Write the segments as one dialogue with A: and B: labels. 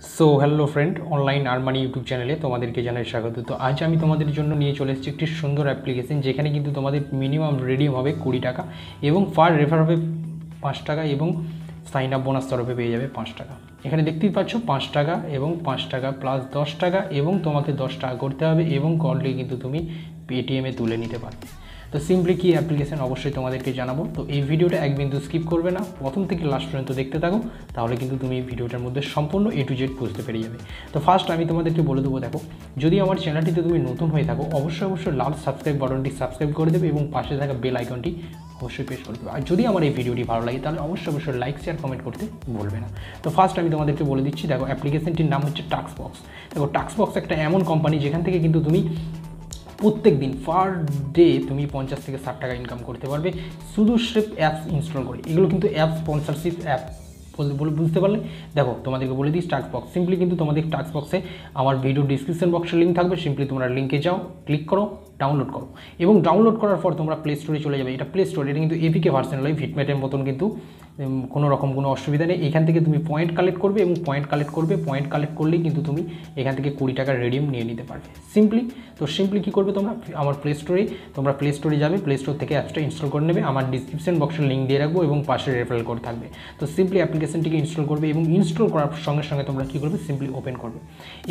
A: So hello friend online Armani YouTube চ্যানেলে তোমাদেরকে জানাই স্বাগত। তো আজ আমি তোমাদের জন্য নিয়ে চলে এসেছি একটি সুন্দর অ্যাপ্লিকেশন যেখানে কিন্তু তোমাদের মিনিমাম রেডিম হবে কুড়ি টাকা এবং পার রেফার হবে পাঁচ টাকা এবং সাইন আপ বোনাস তরফে পেয়ে যাবে পাঁচ টাকা। এখানে দেখতেই পাচ্ছ পাঁচ টাকা এবং পাঁচ টাকা প্লাস দশ টাকা এবং তোমাকে দশ টাকা করতে হবে এবং করলে কিন্তু তুমি পেটিএমে তুলে নিতে পারবে। তো সিম্পলি কী অ্যাপ্লিকেশন অবশ্যই তোমাদেরকে জানাব। তো এই ভিডিওটা এক বিন্দু স্কিপ করবে না। প্রথম থেকে লাস্ট পর্যন্ত দেখতে থাকো, তাহলে কিন্তু তুমি এই ভিডিওটার মধ্যে সম্পূর্ণ এ টু জেড বুঝতে পেরে যাবে। তো ফার্স্ট আমি তোমাদেরকে বলে দেবো, দেখো, যদি আমার চ্যানেলটিতে তুমি নতুন হয়ে থাকো, অবশ্যই অবশ্যই লাল সাবস্ক্রাইব বাটনটি সাবস্ক্রাইব করে দেবে এবং পাশে থাকা বেল আইকনটি অবশ্যই পেশ করবে আর যদি আমার এই ভিডিওটি ভালো লাগে, তাহলে অবশ্যই অবশ্যই লাইক শেয়ার কমেন্ট করতে বলবে না। তো ফার্স্ট আমি তোমাদেরকে বলে দিচ্ছি, দেখো অ্যাপ্লিকেশনটির নাম হচ্ছে টাক্স বক্স দেখো টাক্স বক্স একটা এমন কোম্পানি যেখান থেকে কিন্তু তুমি প্রত্যেক দিন পার ডে তুমি পঞ্চাশ থেকে ষাট টাকা ইনকাম করতে পারবে। শুধু স্রেফ অ্যাপস ইনস্টল করে। এগুলো কিন্তু অ্যাপ স্পন্সারশিপ অ্যাপ বলে বুঝতে পারলে? দেখো, তোমাদেরকে বলে দিই টাক্স বক্স সিম্পলি কিন্তু তোমাদের টাক্স বক্সে আমার ভিডিও ডিসক্রিপশন বক্সে লিঙ্ক থাকবে। সিম্পলি তোমরা লিঙ্কে যাও ক্লিক করো ডাউনলোড করো। এবং ডাউনলোড করার পর তোমরা প্লে স্টোরে চলে যাবে। এটা প্লে স্টোর এটা কিন্তু এপিকে ভার্সন নয় ভিটমেটের মতন কিন্তু কোনো রকম কোনো অসুবিধা নেই। এখান থেকে তুমি পয়েন্ট কালেক্ট করবে এবং পয়েন্ট কালেক্ট করবে। পয়েন্ট কালেক্ট করলেই কিন্তু তুমি এখান থেকে কুড়ি টাকার রেডিয়াম নিয়ে নিতে পারবে। সিম্পলি তো সিম্পলি কী করবে তোমরা? আমার প্লে স্টোরে তোমরা প্লে স্টোরে যাবে। প্লে স্টোর থেকে অ্যাপসটা ইনস্টল করে নেবে। আমার ডিসক্রিপশন বক্সের লিঙ্ক দিয়ে রাখব এবং পাশে রেফারেল কোড থাকবে। তো সিম্পলি অ্যাপ্লিকেশনটিকে ইনস্টল করবে এবং ইনস্টল করার সঙ্গে সঙ্গে তোমরা কী করবে? সিম্পলি ওপেন করবে।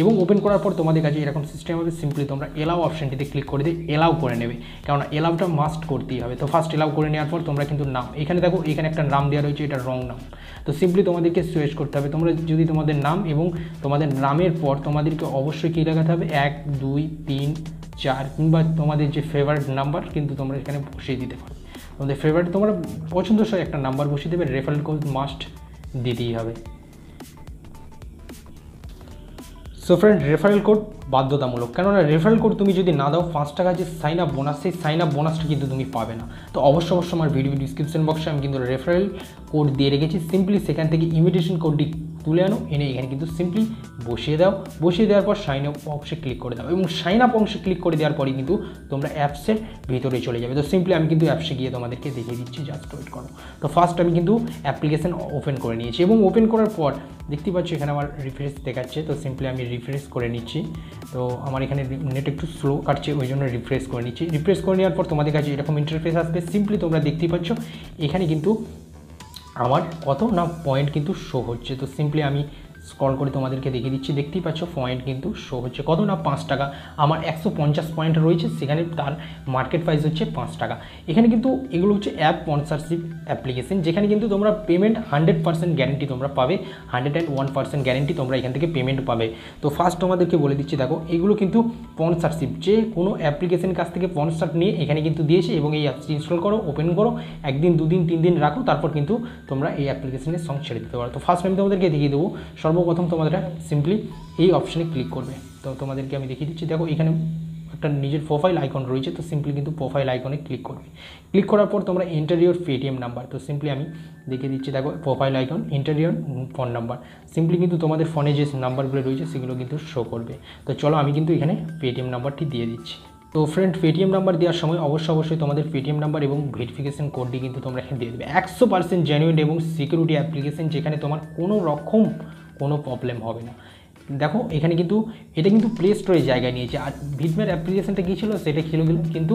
A: এবং ওপেন করার পর তোমাদের কাছে এরকম সিস্টেম হবে। সিম্পলি তোমরা এলাও অপশানটিতে ক্লিক করে দিয়ে এলাও করে নেবে। কেননা এলাওটা মাস্ট করতেই হবে। তো ফার্স্ট এলাও করে নেওয়ার পর তোমরা কিন্তু নাম এখানে দেখো, এখানে একটা নাম দেওয়া রয়েছে। এটা রং নাম তো সিম্পলি তোমাদেরকে সুয়েচ করতে হবে, তোমরা যদি তোমাদের নাম এবং তোমাদের নামের পর তোমাদেরকে অবশ্যই কী লাগাতে হবে? এক, দুই, তিন, চার, কিংবা তোমাদের যে ফেভারিট নাম্বার কিন্তু তোমরা এখানে বসিয়ে দিতে পারো। তোমাদের ফেভারিট তোমরা পছন্দসই একটা নাম্বার বসিয়ে দেবে রেফারেল কোড মাস্ট দিতেই হবে। সো ফ্রেন্ড রেফারেল কোড বাধ্যতামূলক। কেননা রেফারেল কোড তুমি যদি না দাও, পাঁচ টাকা যে সাইন আপ বোনাস সেই সাইন আপ বোনাসটা কিন্তু তুমি পাবে না। তো অবশ্য অবশ্যই আমার ভিডিও ডিসক্রিপশন বক্সে আমি কিন্তু রেফারেল কোড দিয়ে রেখেছি। সিম্পলি সেখান থেকে ইমিটেশন কোডটি তুলে আনো, এনে এখানে কিন্তু সিম্পলি বসিয়ে দাও। বসিয়ে দেওয়ার পর সাইন আপ অংশে ক্লিক করে দাও এবং সাইন আপ অংশে ক্লিক করে দেওয়ার পরই কিন্তু তোমরা অ্যাপসের ভিতরে চলে যাবে। তো সিম্পলি আমি কিন্তু অ্যাপসে গিয়ে তোমাদেরকে দেখিয়ে দিচ্ছি জাস্ট ওয়েট করো। তো ফার্স্ট আমি কিন্তু অ্যাপ্লিকেশন ওপেন করে নিয়েছি এবং ওপেন করার পর দেখতে পাচ্ছি এখানে আমার রিফ্রেশ দেখাচ্ছে। তো সিম্পলি আমি রিফ্রেশ করে নিচ্ছি। তো আমার এখানে নেট একটু স্লো কাটছে, ওই জন্য রিফ্রেশ করে নিচ্ছি। রিফ্রেশ করে নেওয়ার পর তোমাদের কাছে এরকম ইন্টারফেস আসবে। সিম্পলি তোমরা দেখতেই পাচ্ছ এখানে কিন্তু আমার কত না পয়েন্ট কিন্তু শো হচ্ছে। তো সিম্পলি আমি স্ক্রল করে তোমাদেরকে দেখিয়ে দিচ্ছি। দেখতেই পাচ্ছ পয়েন্ট কিন্তু শো হচ্ছে। কত না? পাঁচ টাকা। আমার একশো পঞ্চাশ পয়েন্ট রয়েছে, সেখানে তার মার্কেট প্রাইস হচ্ছে পাঁচ টাকা। এখানে কিন্তু এগুলো হচ্ছে অ্যাপ স্পন্সারশিপ অ্যাপ্লিকেশন যেখানে কিন্তু তোমরা পেমেন্ট হান্ড্রেড পার্সেন্ট গ্যারেন্টি তোমরা পাবে। Hundred and one percent guarantee তোমরা এখান থেকে পেমেন্ট পাবে। তো ফার্স্ট তোমাদেরকে বলে দিচ্ছি, দেখো, এগুলো কিন্তু স্পন্সারশিপ যে কোনো অ্যাপ্লিকেশন কাছ থেকে স্পন্সার নিয়ে এখানে কিন্তু দিয়েছে এবং এই অ্যাপসটি ইনস্টল করো ওপেন করো, একদিন, দুদিন, তিন দিন রাখো, তারপর কিন্তু তোমরা এই অ্যাপ্লিকেশনের সঙ্গে ছেড়ে দিতে পারো। তো ফার্স্ট আমি তোমাদেরকে দেখিয়ে দেবো। সর্বপ্রথম তোমাদের সিম্পলি এই অপশানে ক্লিক করবে। তো তোমাদেরকে আমি দেখিয়ে দিচ্ছি, দেখো এখানে একটা নিজের প্রোফাইল আইকন রয়েছে, তো সিম্পলি কিন্তু প্রোফাইল আইকনে ক্লিক করবে। ক্লিক করার পর তোমরা ইন্টারিয়র পেটিএম নাম্বার তো সিম্পলি আমি দেখিয়ে দিচ্ছি, দেখো profile icon enter your phone number simply কিন্তু তোমাদের ফোনে যে নাম্বারগুলো রয়েছে, সেগুলো কিন্তু শো করবে। তো চলো আমি কিন্তু এখানে পেটিএম নাম্বারটি দিয়ে দিচ্ছি। তো ফ্রেন্ড পেটিএম নাম্বার দেওয়ার সময় অবশ্যই অবশ্যই তোমাদের পেটিএম নাম্বার এবং ভেরিফিকেশন কোডটি কিন্তু তোমরা এখানে দিয়ে দেবে। একশো পার্সেন্ট জেনুইন এবং সিকিউরিটি অ্যাপ্লিকেশন যেখানে তোমার কোনো রকম কোনো প্রবলেম হবে না। দেখো, এখানে কিন্তু, এটা কিন্তু প্লে স্টোরের জায়গায় নিয়েছে। আর ভিডমের অ্যাপ্লিকেশনটা কী ছিল? সেটা ছিল কিন্তু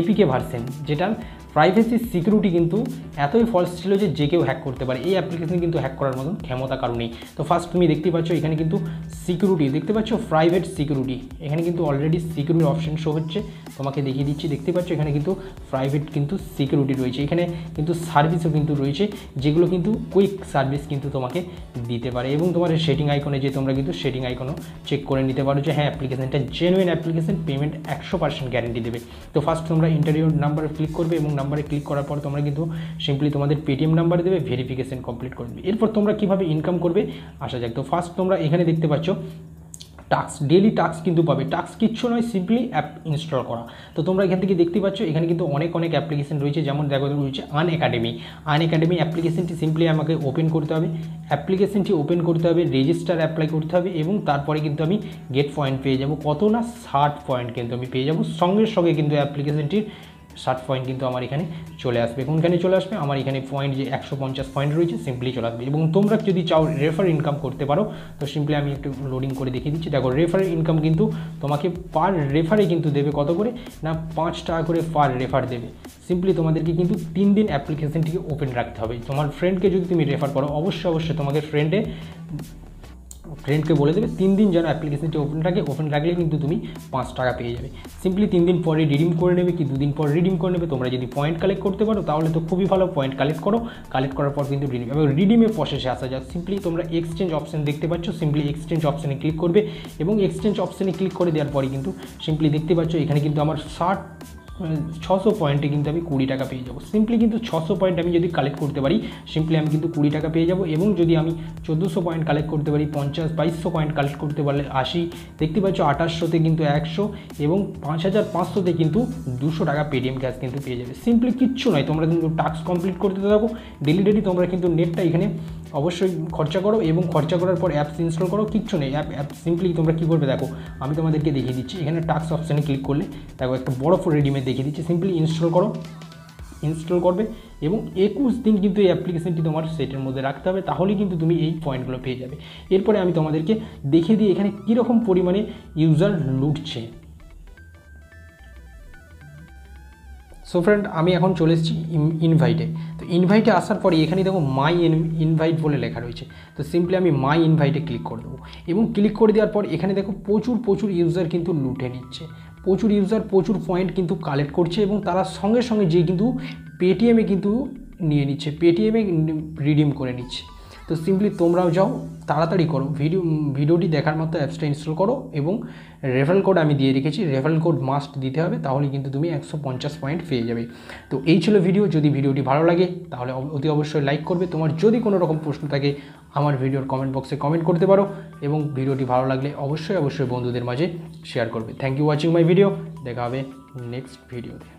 A: এপিকে ভার্সেন যেটা প্রাইভেসি সিকিউরিটি কিন্তু এতই ফলস ছিল যে যে কেউ হ্যাক করতে পারে। এই অ্যাপ্লিকেশন কিন্তু হ্যাক করার মতন ক্ষমতা কারণেই তো ফার্স্ট তুমি দেখতে পাচ্ছ এখানে কিন্তু সিকিউরিটি দেখতে পাচ্ছ প্রাইভেট সিকিউরিটি এখানে কিন্তু অলরেডি সিকিউরিটি অপশন শো হচ্ছে। তোমাকে দেখিয়ে দিচ্ছি, দেখতে পাচ্ছ এখানে কিন্তু প্রাইভেট কিন্তু সিকিউরিটি রয়েছে। এখানে কিন্তু সার্ভিসও কিন্তু রয়েছে, যেগুলো কিন্তু কুইক সার্ভিস কিন্তু তোমাকে দিতে পারে। এবং তোমার সেটিং আইকনে যে তোমরা কিন্তু সেটিং আইকনও চেক করে নিতে পারো যে হ্যাঁ অ্যাপ্লিকেশনটা জেনুইন অ্যাপ্লিকেশন পেমেন্ট একশো পার্সেন্ট গ্যারেন্টি দেবে। তো ফার্স্ট তোমরা ইন্টারভিউ নাম্বারে ক্লিক করবে এবং নাম্বারে ক্লিক করার পর তোমরা কিন্তু সিম্পলি তোমাদের পেটিএম নাম্বার দেবে ভেরিফিকেশন কমপ্লিট করবে এরপর তোমরা কীভাবে ইনকাম করবে, আসা যাক। তো ফার্স্ট তোমরা এখানে দেখতে পাচ্ছ টাস্ক ডেলি টাস্ক কিন্তু পাবে। টাস্ক কিচ্ছু নয় সিম্পলি অ্যাপ ইনস্টল করা। তো তোমরা এখান থেকে দেখতে পাচ্ছ, এখানে কিন্তু অনেক অনেক অ্যাপ্লিকেশন রয়েছে। যেমন দেখো, রয়েছে আন একাডেমি আন একাডেমি অ্যাপ্লিকেশনটি সিম্পলি আমাকে ওপেন করতে হবে। অ্যাপ্লিকেশনটি ওপেন করতে হবে রেজিস্টার অ্যাপ্লাই করতে হবে এবং তারপরে কিন্তু আমি গেট পয়েন্ট পেয়ে যাব। কত না ষাট পয়েন্ট কিন্তু আমি পেয়ে যাব। সঙ্গে সঙ্গে কিন্তু অ্যাপ্লিকেশনটির ষাট পয়েন্ট কিন্তু আমার এখানে চলে আসবে। কোনখানে চলে আসবে? আমার এখানে পয়েন্ট যে একশো পঞ্চাশ পয়েন্ট রয়েছে সিম্পলি চলে আসবে। এবং তোমরা যদি চাও রেফার ইনকাম করতে পারো, তো সিম্পলি আমি একটু লোডিং করে দেখিয়ে দিচ্ছি। দেখো রেফার ইনকাম কিন্তু তোমাকে পার রেফারে কিন্তু দেবে কত করে? না, পাঁচ টাকা করে পার রেফার দেবে। সিম্পলি তোমাদেরকে কিন্তু তিন দিন অ্যাপ্লিকেশনটিকে ওপেন রাখতে হবে। তোমার ফ্রেন্ডকে যদি তুমি রেফার করো, অবশ্যই অবশ্যই তোমাকে ফ্রেন্ডে ফ্রেন্ডকে বলে দেবে, তিন দিন যেন অ্যাপ্লিকেশনটি ওপেন রাখে ওপেন রাখলে কিন্তু তুমি পাঁচ টাকা পেয়ে যাবে। সিম্পলি তিন দিন পরে রিডিম করে নেবে কি দুদিন পর রিডিম করে নেবে, তোমরা যদি পয়েন্ট কালেক্ট করতে পারো, তাহলে তো খুবই ভালো পয়েন্ট কালেক্ট করো। কালেক্ট করার পর কিন্তু রিডিম এবং রিডিমের প্রসেসে আসা যাক। সিম্পলি তোমরা এক্সচেঞ্জ অপশন দেখতে পাচ্ছ সিম্পলি এক্সচেঞ্জ অপশানে ক্লিক করবে, এবং এক্সচেঞ্জ অপশানে ক্লিক করে দেওয়ার পরে কিন্তু সিম্পলি দেখতে পাচ্ছ, এখানে কিন্তু আমার ষাট ছশো পয়েন্টে কিন্তু আমি কুড়ি টাকা পেয়ে যাব। সিম্পলি কিন্তু ছশো পয়েন্ট আমি যদি কালেক্ট করতে পারি সিম্পলি আমি কিন্তু কুড়ি টাকা পেয়ে যাব এবং যদি আমি চোদ্দোশো পয়েন্ট কালেক্ট করতে পারি, পঞ্চাশ, বাইশশো পয়েন্ট কালেক্ট করতে পারলে আশি, দেখতে পাচ্ছ আঠাশশোতে কিন্তু একশো এবং পাঁচ হাজার পাঁচশোতে কিন্তু দুশো টাকা পেটিএম ক্যাশ কিন্তু পেয়ে যাবে। সিম্পলি কিচ্ছু নয়, তোমরা কিন্তু টাস্ক কমপ্লিট করতে থাকো ডেলি ডেলি তোমরা কিন্তু নেটটা এখানে অবশ্যই খরচা করো এবং খরচা করার পর অ্যাপস ইনস্টল করো, কিচ্ছু নেই। অ্যাপ অ্যাপ সিম্পলি তোমরা কী করবে দেখো, আমি তোমাদেরকে দেখিয়ে দিচ্ছি। এখানে টাস্ক অপশানে ক্লিক করলে দেখো একটা বড় ফোর রেডিমেড দেখিয়ে দিচ্ছি। সিম্পলি ইনস্টল করো ইনস্টল করবে এবং একুশ দিন কিন্তু এই অ্যাপ্লিকেশনটি তোমার সেটের মধ্যে রাখতে হবে, তাহলেই কিন্তু তুমি এই পয়েন্টগুলো পেয়ে যাবে। এরপরে আমি তোমাদেরকে দেখিয়ে দিই এখানে কীরকম পরিমাণে ইউজার লুটছে। সো ফ্রেন্ড আমি এখন চলে এসেছি ইনভাইটে তো ইনভাইটে আসার পরে এখানে দেখো মাই ইনভাইট বলে লেখা রয়েছে। তো সিম্পলি আমি মাই ইনভাইটে ক্লিক করে দেবো। এবং ক্লিক করে দেওয়ার পর এখানে দেখো প্রচুর প্রচুর ইউজার কিন্তু লুটে নিচ্ছে। প্রচুর ইউজার প্রচুর পয়েন্ট কিন্তু কালেক্ট করছে এবং তারা সঙ্গে সঙ্গে যে কিন্তু পেটিএমে কিন্তু নিয়ে নিচ্ছে। পেটিএমে রিডিম করে নিচ্ছে। তো সিম্পলি তোমরাও যাও, তাড়াতাড়ি করো। ভিডিও, ভিডিওটি দেখার মতো অ্যাপসটা ইনস্টল করো এবং রেফারেল কোড আমি দিয়ে রেখেছি রেফারেল কোড মাস্ট দিতে হবে, তাহলে কিন্তু তুমি একশো পঞ্চাশ পয়েন্ট পেয়ে যাবে। তো এই ছিল ভিডিও যদি ভিডিওটি ভালো লাগে, তাহলে অতি অবশ্যই লাইক করবে। তোমার যদি কোনো রকম প্রশ্ন থাকে, আমার ভিডিওর কমেন্ট বক্সে কমেন্ট করতে পারো এবং ভিডিওটি ভালো লাগলে অবশ্যই অবশ্যই বন্ধুদের মাঝে শেয়ার করবে। Thank you watching my video দেখা হবে নেক্সট ভিডিওতে